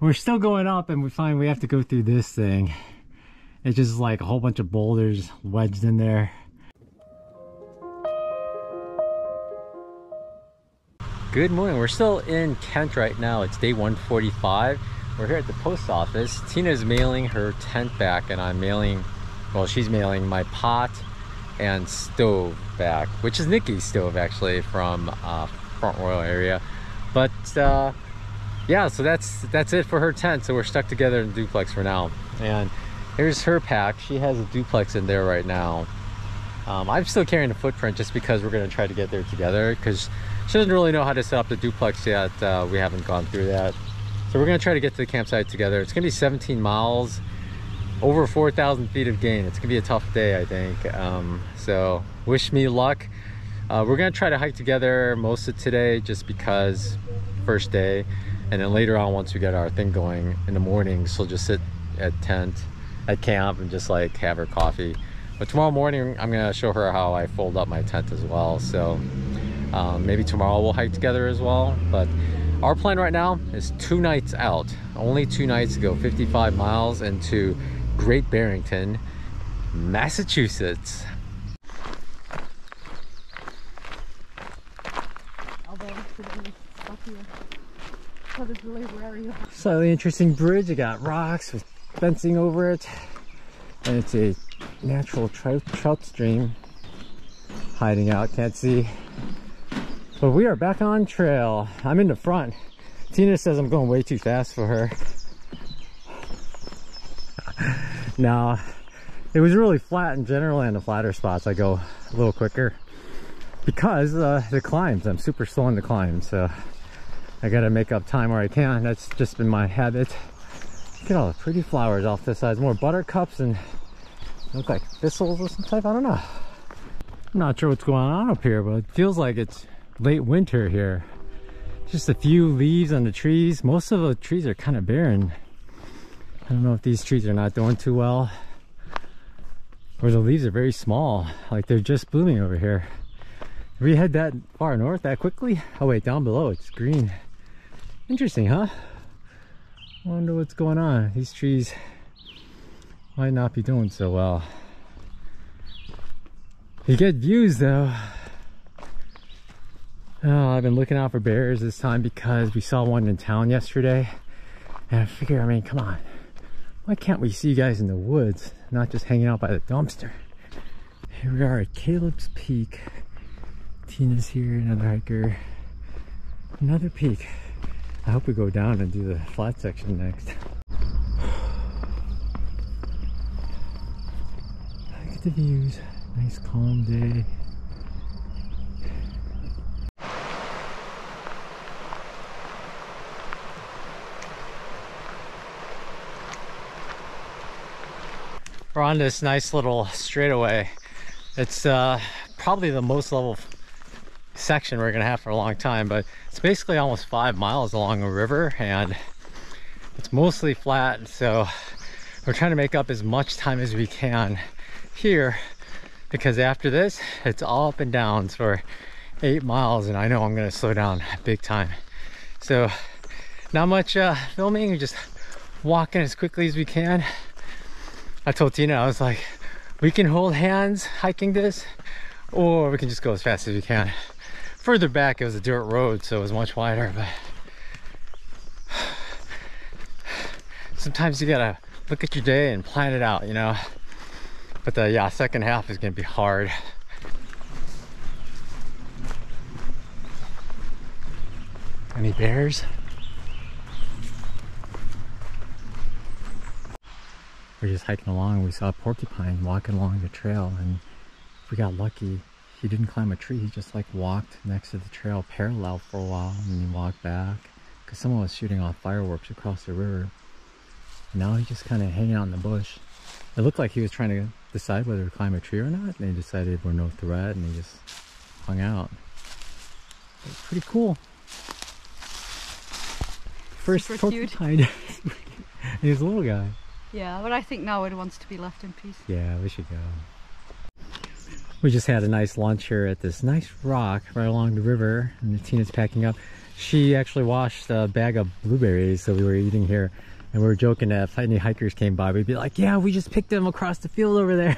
we're still going up and we find we have to go through this thing. It's just like a whole bunch of boulders wedged in there. Good morning. We're still in Kent right now. It's day 145. We're here at the post office. Tina's mailing her tent back and I'm mailing, well, she's mailing my pot and stove back, which is Nikki's stove actually from uh, Front Royal area. But uh, yeah, so that's that's it for her tent. So we're stuck together in duplex for now. And here's her pack. She has a duplex in there right now. Um, I'm still carrying a footprint just because we're gonna try to get there together because she doesn't really know how to set up the duplex yet. Uh, we haven't gone through that. So we're gonna try to get to the campsite together. It's gonna be 17 miles, over 4,000 feet of gain. It's gonna be a tough day, I think. Um, so wish me luck. Uh, we're gonna try to hike together most of today just because first day. And then later on, once we get our thing going in the morning, she'll just sit at tent, at camp and just like have her coffee. But tomorrow morning, I'm gonna show her how I fold up my tent as well. So um, maybe tomorrow we'll hike together as well. But our plan right now is two nights out. Only two nights to go 55 miles into Great Barrington, Massachusetts. Slightly interesting bridge. You got rocks with fencing over it. And it's a natural trout, trout stream hiding out. Can't see. But we are back on trail. I'm in the front. Tina says I'm going way too fast for her. now, it was really flat in general and the flatter spots I go a little quicker because uh, the climbs, I'm super slow on the climb. So I gotta make up time where I can. That's just been my habit. Look at all the pretty flowers off this side. More buttercups and look like thistles or some type. I don't know. I'm not sure what's going on up here, but it feels like it's late winter here. Just a few leaves on the trees. Most of the trees are kind of barren. I don't know if these trees are not doing too well or the leaves are very small. Like they're just blooming over here. If we head that far north that quickly? Oh wait, down below it's green. Interesting, huh? Wonder what's going on. These trees might not be doing so well. You get views though. Oh, I've been looking out for bears this time because we saw one in town yesterday. And I figure, I mean, come on. Why can't we see you guys in the woods, not just hanging out by the dumpster? Here we are at Caleb's Peak. Tina's here, another hiker. Another peak. I hope we go down and do the flat section next. Look at the views. Nice calm day. We're on this nice little straightaway. It's uh, probably the most level section we're gonna have for a long time but it's basically almost five miles along a river and it's mostly flat so we're trying to make up as much time as we can here because after this it's all up and downs for eight miles and I know I'm gonna slow down big time. So not much uh, filming just walking as quickly as we can. I told Tina I was like we can hold hands hiking this or we can just go as fast as we can further back it was a dirt road so it was much wider but sometimes you gotta look at your day and plan it out you know? But the yeah second half is gonna be hard. Any bears? We're just hiking along. We saw a porcupine walking along the trail and we got lucky he didn't climb a tree. He just like walked next to the trail parallel for a while and then walked back because someone was shooting off fireworks across the river. And now he's just kind of hanging out in the bush. It looked like he was trying to decide whether to climb a tree or not and they decided we're no threat and he just hung out. Pretty cool. First Super porcupine he's a little guy. Yeah, but I think now it wants to be left in peace. yeah we should go we just had a nice lunch here at this nice rock right along the river and Tina's packing up. she actually washed a bag of blueberries that we were eating here. And we were joking that if any hikers came by, we'd be like, yeah, we just picked them across the field over there.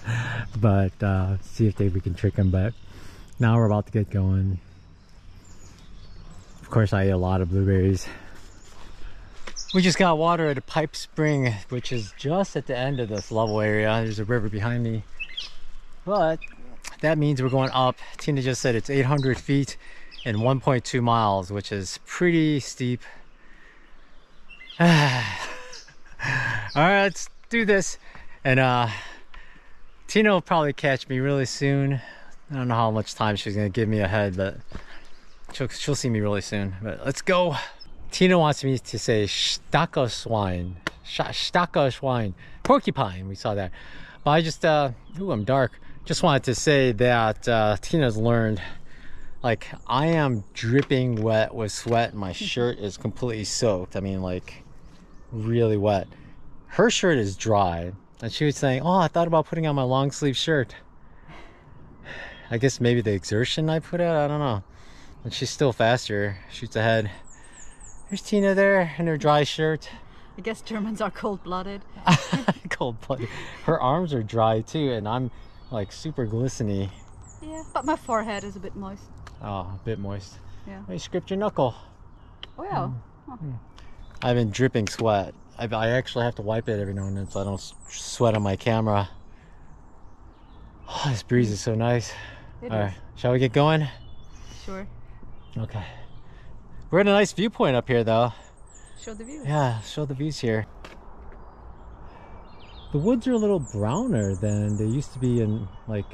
but uh, see if they, we can trick them. But now we're about to get going. Of course, I ate a lot of blueberries. We just got water at a pipe spring, which is just at the end of this level area. There's a river behind me. But that means we're going up. Tina just said it's 800 feet and 1.2 miles, which is pretty steep. All right, let's do this. And uh, Tina will probably catch me really soon. I don't know how much time she's gonna give me ahead, but she'll, she'll see me really soon. But let's go. Tina wants me to say Stachelschwein. Swine. Porcupine, we saw that. But I just, uh, ooh, I'm dark. Just wanted to say that uh, Tina's learned like I am dripping wet with sweat. My shirt is completely soaked. I mean, like really wet. Her shirt is dry. And she was saying, Oh, I thought about putting on my long sleeve shirt. I guess maybe the exertion I put out, I don't know. And she's still faster, shoots ahead. There's Tina there in her dry shirt. I guess Germans are cold-blooded. cold-blooded. Her arms are dry too, and I'm like super glistening. Yeah, but my forehead is a bit moist. Oh, a bit moist. Yeah. Oh, you scraped your knuckle. Oh yeah. Mm. I've been dripping sweat. I, I actually have to wipe it every now and then so I don't sweat on my camera. Oh, this breeze is so nice. It All is. right, shall we get going? Sure. Okay. We're at a nice viewpoint up here though. Show the view. Yeah, show the views here. The woods are a little browner than they used to be in like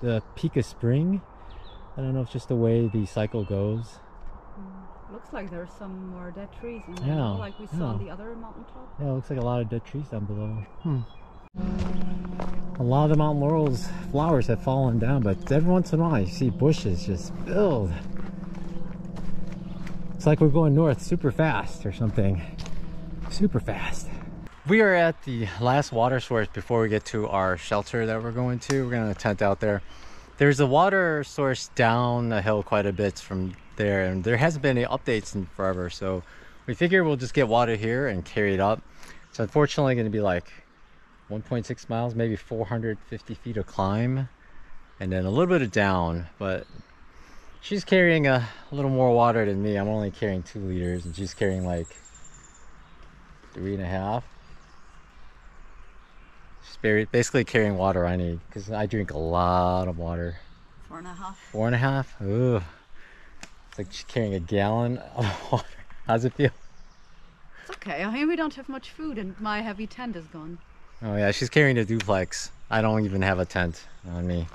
the peak of spring. I don't know if it's just the way the cycle goes. Mm, Looks like there's some more dead trees in Yeah, like we saw on the other mountaintop. Yeah, it looks like a lot of dead trees down below. Hmm. A lot of the mountain laurel's flowers have fallen down, but every once in a while you see bushes just build. It's like we're going north super fast or something. Super fast. We are at the last water source before we get to our shelter that we're going to. We're gonna tent out there. There's a water source down the hill quite a bit from there, and there hasn't been any updates in forever. So we figure we'll just get water here and carry it up. It's unfortunately going to be like 1.6 miles, maybe 450 feet of climb, and then a little bit of down. But she's carrying a, a little more water than me. I'm only carrying two liters, and she's carrying like three and a half. Basically carrying water I need because I drink a lot of water. Four and a half. Four and a half? Ooh. It's like she's carrying a gallon of water. How's it feel? It's okay. I mean, we don't have much food, and my heavy tent is gone. Oh yeah, she's carrying a duplex. I don't even have a tent on me.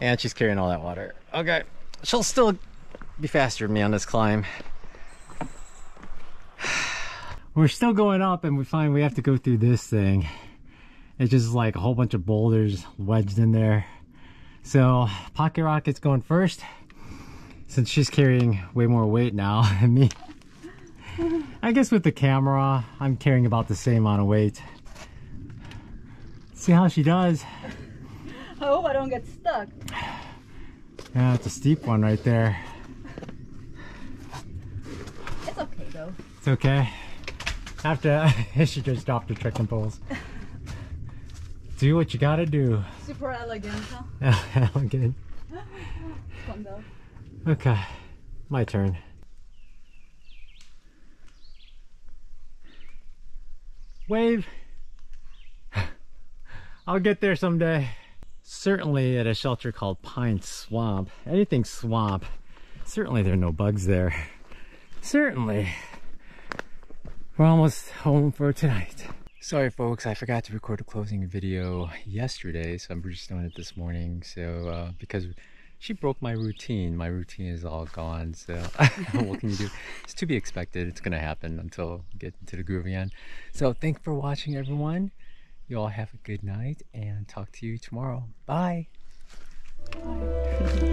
And she's carrying all that water. Okay. She'll still be faster than me on this climb. We're still going up and we find we have to go through this thing. It's just like a whole bunch of boulders wedged in there. So Pocket Rocket's going first. Since she's carrying way more weight now than me. I guess with the camera, I'm carrying about the same amount of weight. See how she does. I hope I don't get stuck. Yeah, it's a steep one right there. It's okay though. It's okay. After she just dropped her trekking poles. Do what you gotta do. Super elegant, huh? Elegant. Okay, my turn. Wave. I'll get there someday. Certainly at a shelter called Pine Swamp. Anything swamp. Certainly there are no bugs there. Certainly. We're almost home for tonight. Sorry folks, I forgot to record a closing video yesterday, so I'm just doing it this morning. So, uh, because she broke my routine, my routine is all gone, so what can you do? It's to be expected, it's gonna happen until we get into the groove again. So thanks for watching everyone. You all have a good night and talk to you tomorrow. Bye. Bye.